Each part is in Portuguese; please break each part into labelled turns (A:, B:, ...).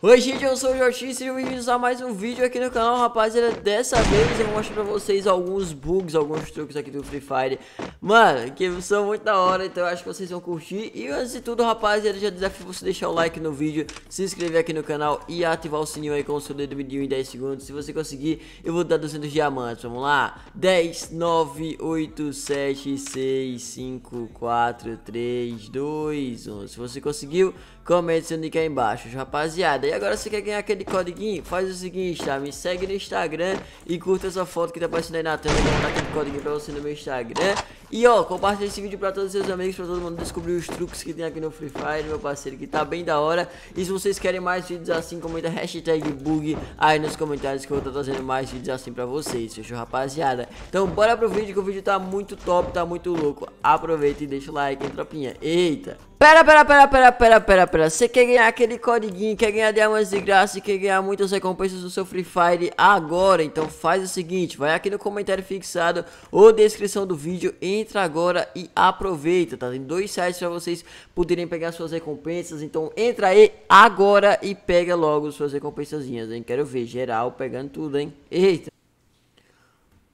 A: Oi gente, eu sou o Jorginho sejam bem-vindos a mais um vídeo aqui no canal, rapaziada. Dessa vez eu vou mostrar pra vocês alguns bugs, alguns truques aqui do Free Fire. Mano, que são muito da hora, então eu acho que vocês vão curtir. E antes de tudo, rapaziada, já desafio você deixar o like no vídeo Se inscrever aqui no canal e ativar o sininho aí com o seu dedo vídeo em 10 segundos. Se você conseguir, eu vou dar 200 diamantes, vamos lá? 10, 9, 8, 7, 6, 5, 4, 3, 2, 1 Se você conseguiu, comente seu nick aí embaixo, rapaziada e agora você quer ganhar aquele código? Faz o seguinte, tá? Me segue no Instagram e curta essa foto que tá aparecendo aí na tela. Eu vou mandar aquele código pra você no meu Instagram. E ó, compartilha esse vídeo pra todos os seus amigos, pra todo mundo descobrir os truques que tem aqui no Free Fire, meu parceiro, que tá bem da hora. E se vocês querem mais vídeos assim, comenta hashtag bug aí nos comentários que eu vou estar trazendo mais vídeos assim pra vocês, fechou, rapaziada? Então bora pro vídeo que o vídeo tá muito top, tá muito louco. Aproveita e deixa o like, hein, tropinha. Eita! Pera, pera, pera, pera, pera, pera, pera. Você quer ganhar aquele codiguinho, quer ganhar diamantes de graça e quer ganhar muitas recompensas do seu Free Fire agora? Então faz o seguinte, vai aqui no comentário fixado ou descrição do vídeo, entra agora e aproveita, tá? Tem dois sites para vocês poderem pegar suas recompensas, então entra aí agora e pega logo suas recompensazinhas, hein? Quero ver geral pegando tudo, hein? Eita!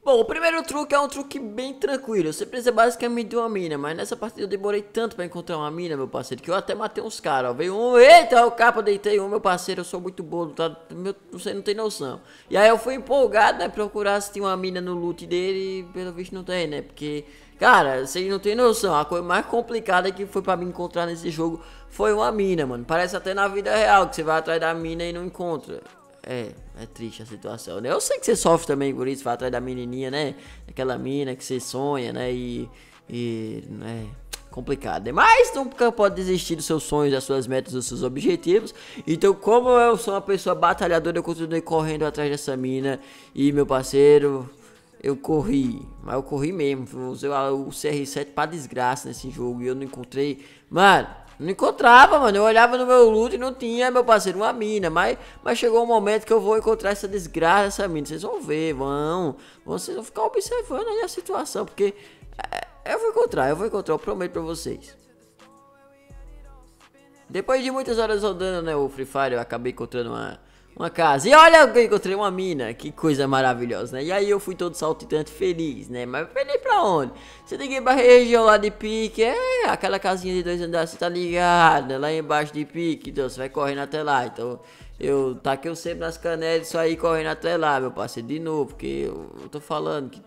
A: Bom, o primeiro truque é um truque bem tranquilo. Você precisa basicamente de uma mina, mas nessa partida eu demorei tanto pra encontrar uma mina, meu parceiro, que eu até matei uns caras. Veio um, eita, o capa, deitei um, meu parceiro, eu sou muito bolo, tá? Meu, você não tem noção. E aí eu fui empolgado, né, procurar se tinha uma mina no loot dele e pelo visto não tem, né? Porque, cara, vocês não tem noção. A coisa mais complicada que foi pra me encontrar nesse jogo foi uma mina, mano. Parece até na vida real que você vai atrás da mina e não encontra. É, é triste a situação, né? Eu sei que você sofre também por isso, vai atrás da menininha, né? Aquela mina que você sonha, né? E, e é complicado, né? Mas nunca pode desistir dos seus sonhos, das suas metas, dos seus objetivos. Então, como eu sou uma pessoa batalhadora, eu continuei correndo atrás dessa mina. E meu parceiro, eu corri, mas eu corri mesmo. Usei o CR7 pra desgraça nesse jogo e eu não encontrei. Mano, não encontrava, mano. Eu olhava no meu loot e não tinha, meu parceiro, uma mina. Mas, mas chegou um momento que eu vou encontrar essa desgraça, essa mina. Vocês vão ver, vão. Vocês vão ficar observando aí a situação. Porque é, eu vou encontrar, eu vou encontrar, eu prometo pra vocês. Depois de muitas horas rodando, né, o Free Fire, eu acabei encontrando uma uma casa. E olha, eu encontrei uma mina. Que coisa maravilhosa, né? E aí eu fui todo saltitante feliz, né? Mas feliz pra onde? Você ir pra região lá de pique. É, aquela casinha de dois andares, você tá ligado? Lá embaixo de pique. Então você vai correndo até lá. Então eu taquei eu sempre nas canelas e saí correndo até lá, meu parceiro. De novo, porque eu, eu tô falando que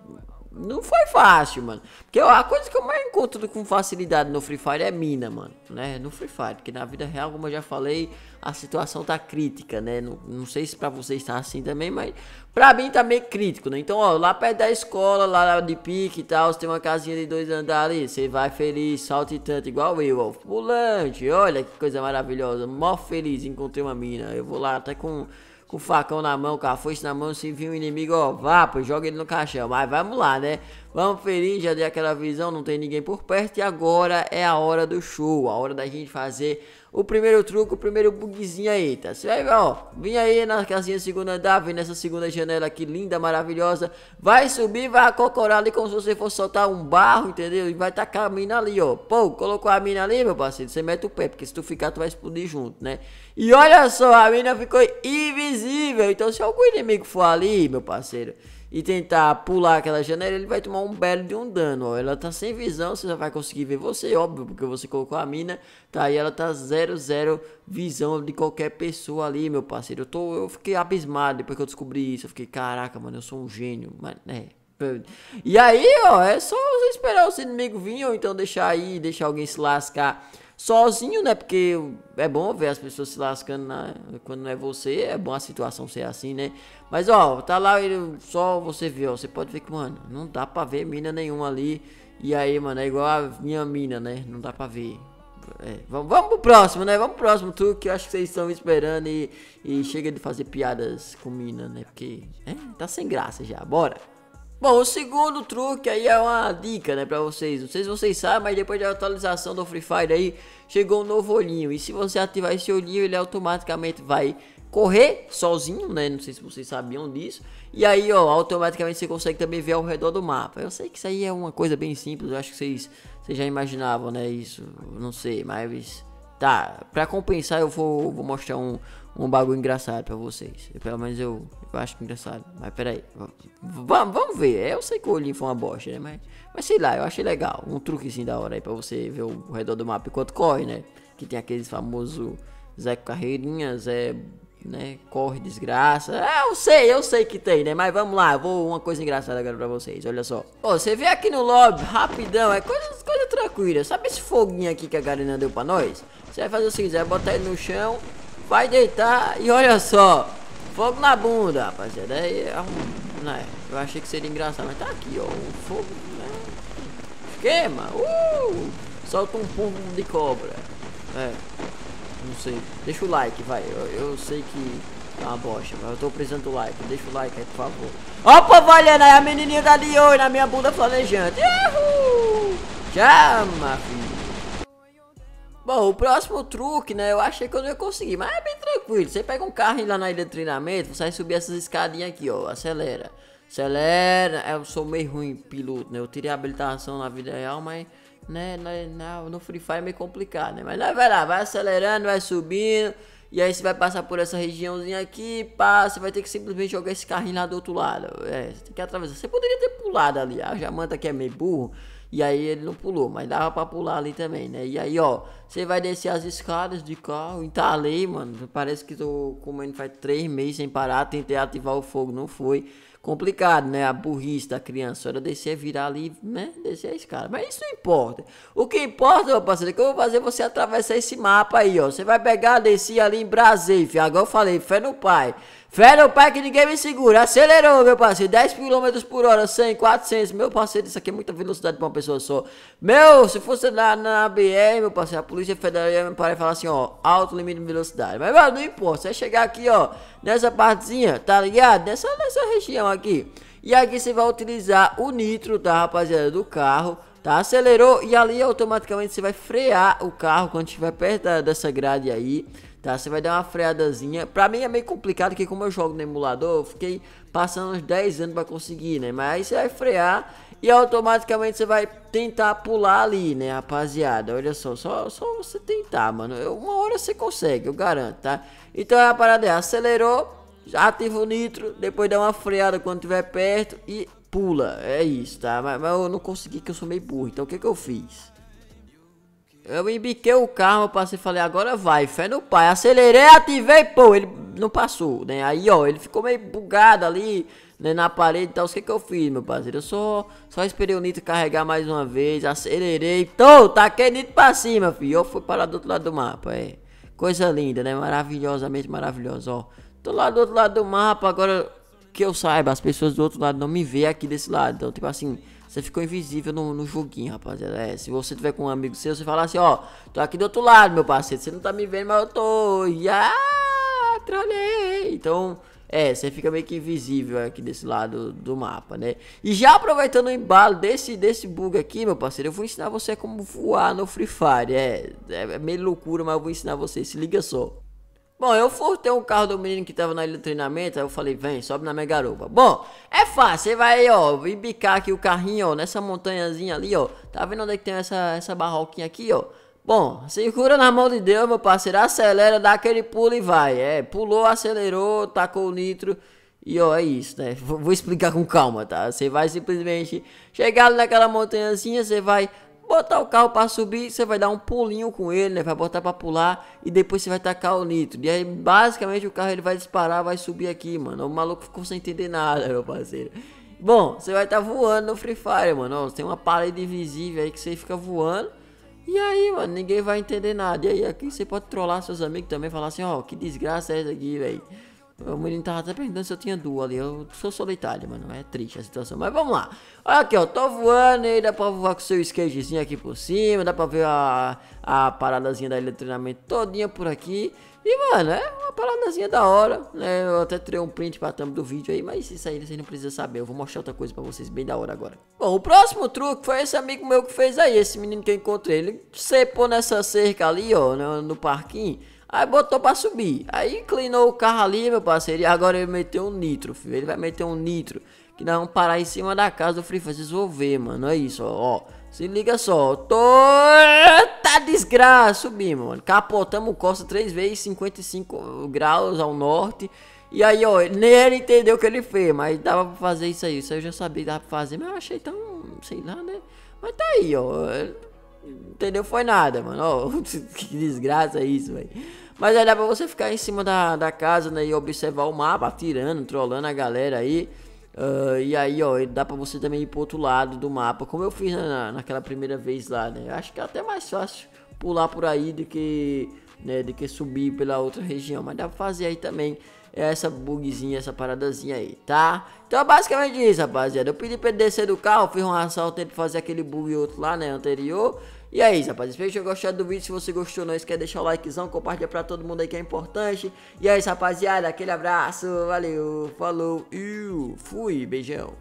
A: não foi fácil, mano. Porque a coisa que eu mais encontro com facilidade no Free Fire é mina, mano. Né? No Free Fire. Porque na vida real, como eu já falei, a situação tá crítica, né? Não, não sei se pra vocês tá assim também, mas pra mim tá meio crítico, né? Então, ó, lá perto da escola, lá de pique e tal, você tem uma casinha de dois andares, você vai feliz, salta e tanto, igual eu, ó. Pulante, olha que coisa maravilhosa. Mó feliz, encontrei uma mina. Eu vou lá até com com o facão na mão, com a foice na mão, se vir um inimigo, ó, vá, pô, joga ele no caixão. Mas vamos lá, né? Vamos feliz, já dei aquela visão, não tem ninguém por perto. E agora é a hora do show, a hora da gente fazer o primeiro truque, o primeiro bugzinho aí, tá? Ver, ó, vem aí na casinha segunda andar, vem nessa segunda janela aqui, linda, maravilhosa. Vai subir, vai acocorar ali como se você fosse soltar um barro, entendeu? E vai tacar a mina ali, ó. Pô, colocou a mina ali, meu parceiro, você mete o pé, porque se tu ficar, tu vai explodir junto, né? E olha só, a mina ficou invisível. Então, se algum inimigo for ali, meu parceiro, e tentar pular aquela janela, ele vai tomar um belo de um dano, ó. Ela tá sem visão, você já vai conseguir ver você, óbvio, porque você colocou a mina, tá aí, ela tá zero, zero visão de qualquer pessoa ali, meu parceiro. Eu, tô, eu fiquei abismado depois que eu descobri isso, eu fiquei, caraca, mano, eu sou um gênio, mas, né... E aí, ó, é só você esperar os inimigos virem ou então deixar aí, deixar alguém se lascar sozinho, né? Porque é bom ver as pessoas se lascando na, quando não é você, é bom a situação ser assim, né? Mas ó, tá lá só você vê, ó, você pode ver que, mano, não dá pra ver mina nenhuma ali. E aí, mano, é igual a minha mina, né? Não dá pra ver. É, vamos, vamos pro próximo, né? Vamos pro próximo truque que eu acho que vocês estão esperando e, e chega de fazer piadas com mina, né? Porque é, tá sem graça já, bora! Bom, o segundo truque aí é uma dica, né, pra vocês. Não sei se vocês sabem, mas depois da atualização do Free Fire aí, chegou um novo olhinho. E se você ativar esse olhinho, ele automaticamente vai correr sozinho, né? Não sei se vocês sabiam disso. E aí, ó, automaticamente você consegue também ver ao redor do mapa. Eu sei que isso aí é uma coisa bem simples, eu acho que vocês, vocês já imaginavam, né? Isso, não sei, mas Tá, pra compensar eu vou, vou mostrar um, um bagulho engraçado pra vocês. Pelo menos eu, eu acho engraçado. Mas peraí. Vamos, ver. Eu sei que o olhinho foi uma bosta, né? Mas, mas sei lá, eu achei legal. Um truquezinho da hora aí pra você ver o redor do mapa enquanto corre, né? Que tem aqueles famosos Zé Carreirinhas, Zé né? Corre desgraça. É, eu sei, eu sei que tem, né? Mas vamos lá, vou uma coisa engraçada agora pra vocês, olha só. Ó, você vê aqui no lobby, rapidão, é coisa, coisa tranquila. Sabe esse foguinho aqui que a Garena deu pra nós? Você vai fazer o seguinte, vai botar ele no chão, vai deitar e olha só. Fogo na bunda, rapaziada. Aí é né? Eu achei que seria engraçado, mas tá aqui, ó. Um fogo, né? Esquema. Uh! Solta um pombo de cobra. É. Sei. Deixa o like, vai. Eu, eu sei que é uma bosta, mas eu tô precisando do like. Deixa o like aí, por favor. Opa, valendo aí, a menininha de olho na minha bunda planejante. Uhul! Chama, filho. Bom, o próximo truque, né? Eu achei que eu não ia conseguir, mas é bem tranquilo. Você pega um carro lá na ilha de treinamento, você vai subir essas escadinhas aqui, ó. Acelera. Acelera. Eu sou meio ruim piloto, né? Eu tirei habilitação na vida real, mas né, no, no Free Fire é meio complicado, né? Mas vai lá, vai acelerando, vai subindo. E aí você vai passar por essa regiãozinha aqui, passa, você vai ter que simplesmente jogar esse carrinho lá do outro lado. É, você tem que atravessar. Você poderia ter pulado ali. A Jamanta aqui é meio burro. E aí ele não pulou, mas dava pra pular ali também, né? E aí, ó, você vai descer as escadas de carro, entalei, mano. Parece que tô comendo faz três meses sem parar, tentei ativar o fogo, não foi complicado, né? A burrice da criança. Era descer, virar ali, né? Descer a escada. Mas isso não importa. O que importa, meu parceiro, é que eu vou fazer você atravessar esse mapa aí, ó. Você vai pegar, descer ali em Brasília. Agora eu falei, fé no pai. Fé no pai que ninguém me segura. Acelerou, meu parceiro. 10 km por hora, 100, 400. Meu parceiro, isso aqui é muita velocidade pra uma pessoa só. Meu, se fosse na, na BR, meu parceiro, a Polícia Federal ia me parar e falar assim, ó, alto limite de velocidade. Mas, mano, não importa. Você chegar aqui, ó, nessa partezinha, tá ligado? Nessa, nessa região aqui. E aqui você vai utilizar o nitro, tá, rapaziada, do carro. Tá, acelerou e ali automaticamente você vai frear o carro quando estiver perto dessa grade aí tá? Você vai dar uma freadazinha. Pra mim é meio complicado, porque como eu jogo no emulador, eu fiquei passando uns 10 anos pra conseguir, né? Mas aí você vai frear e automaticamente você vai tentar pular ali, né, rapaziada? Olha só, só, só você tentar, mano. Uma hora você consegue, eu garanto, tá? Então a parada é, acelerou, ativa o nitro, depois dá uma freada quando estiver perto e pula. É isso, tá? Mas, mas eu não consegui, que eu sou meio burro. Então o que que eu fiz? Eu embiquei o carro, eu passei e falei, agora vai, fé no pai. Acelerei, ativei, pô, ele não passou, né? Aí, ó, ele ficou meio bugado ali, né, na parede e tal. O que que eu fiz, meu parceiro? Eu só, só esperei o Nito carregar mais uma vez, acelerei, tô, taquei Nito pra cima, filho. Eu fui parar do outro lado do mapa, é. Coisa linda, né? Maravilhosamente maravilhosa, ó. Tô lá do outro lado do mapa, agora que eu saiba, as pessoas do outro lado não me vê aqui desse lado. Então, tipo assim... Você ficou invisível no, no joguinho, rapaziada. É, se você tiver com um amigo seu, você fala assim, ó, tô aqui do outro lado, meu parceiro. Você não tá me vendo, mas eu tô. Ah, trolei. Então, é, você fica meio que invisível aqui desse lado do mapa, né? E já aproveitando o embalo desse, desse bug aqui, meu parceiro, eu vou ensinar você como voar no Free Fire. É, é meio loucura, mas eu vou ensinar você. Se liga só. Bom, eu furtei um carro do menino que tava na ilha de treinamento, aí eu falei, vem, sobe na minha garupa. Bom, é fácil, você vai, ó, bicar aqui o carrinho, ó, nessa montanhazinha ali, ó. Tá vendo onde é que tem essa, essa barroquinha aqui, ó? Bom, segura na mão de Deus, meu parceiro, acelera, dá aquele pulo e vai. É, pulou, acelerou, tacou o nitro e, ó, é isso, né? Vou, vou explicar com calma, tá? Você vai simplesmente chegar naquela montanhazinha, você vai botar o carro para subir, você vai dar um pulinho com ele, né? Vai botar para pular e depois você vai tacar o nitro. E aí, basicamente, o carro ele vai disparar, vai subir aqui, mano. O maluco ficou sem entender nada, meu parceiro. Bom, você vai estar tá voando no Free Fire, mano. Ó, tem uma parede invisível aí que você fica voando. E aí, mano, ninguém vai entender nada. E aí, aqui você pode trollar seus amigos também, falar assim, ó, oh, que desgraça é essa aqui, velho. O menino tava até perguntando se eu tinha duas ali. Eu sou solitário, mano. É triste a situação. Mas vamos lá. Olha aqui, ó. Tô voando aí. Dá pra voar com seu skatezinho aqui por cima. Dá pra ver a, a paradazinha da ilha de treinamento todinha por aqui. E, mano, é uma paradazinha da hora, né? Eu até tirei um print pra thumb do vídeo aí, mas isso aí vocês não precisam saber. Eu vou mostrar outra coisa pra vocês bem da hora agora. Bom, o próximo truque foi esse amigo meu que fez aí, esse menino que eu encontrei. Ele cepou nessa cerca ali, ó, no, no parquinho. Aí botou pra subir. Aí inclinou o carro ali, meu parceiro. E agora ele meteu um nitro, filho. Ele vai meter um nitro. Que nós vamos parar em cima da casa do Free Fire. Ver, mano. É isso, ó. ó. Se liga só, tô... Tá desgraça, subimos, mano. Capotamos o Costa três vezes, 55 graus ao norte. E aí, ó, nem ele entendeu o que ele fez, mas dava pra fazer isso aí. Isso aí eu já sabia que dava pra fazer, mas eu achei tão, sei lá, né? Mas tá aí, ó. Entendeu? Foi nada, mano. Ó, que desgraça isso, velho. Mas aí dá pra você ficar em cima da, da casa, né? E observar o mapa, atirando, trolando a galera aí. Uh, e aí, ó, dá pra você também ir pro outro lado do mapa, como eu fiz na, naquela primeira vez lá, né? Acho que é até mais fácil pular por aí do que, né, do que subir pela outra região. Mas dá pra fazer aí também essa bugzinha, essa paradazinha aí, tá? Então é basicamente isso, rapaziada. Eu pedi pra ele descer do carro, fiz um assalto pra fazer aquele bug outro lá, né, anterior. E é isso, rapaziada. Espero que tenham gostado do vídeo. Se você gostou, não esquece de deixar o likezão, compartilha pra todo mundo aí que é importante. E é isso, rapaziada. Aquele abraço, valeu, falou e fui, beijão.